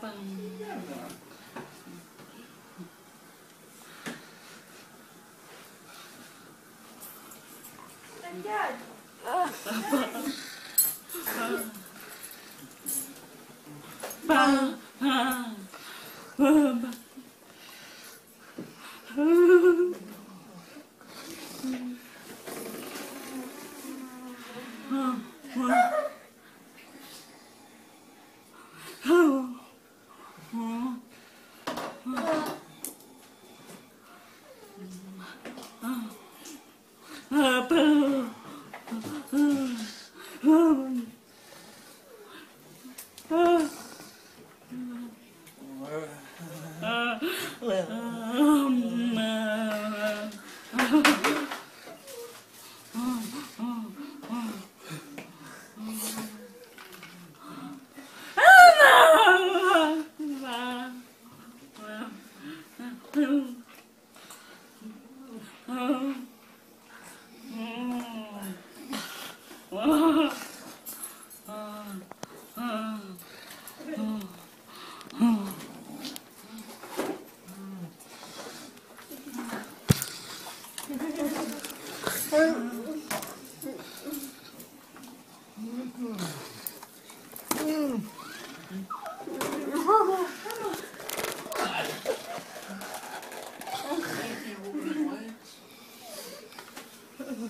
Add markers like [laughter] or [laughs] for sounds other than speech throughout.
pang... Nandiyan! Pang! Pang! Well. Um. [laughs] フ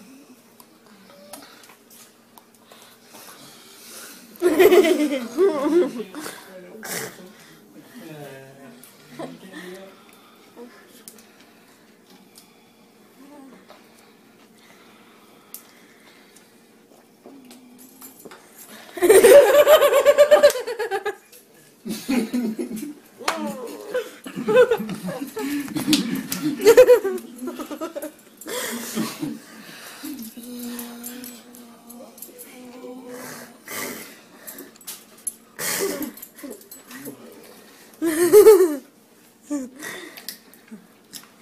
フフフ。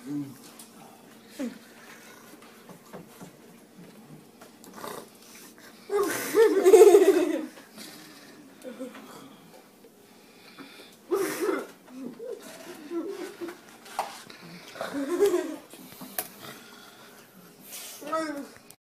Mm.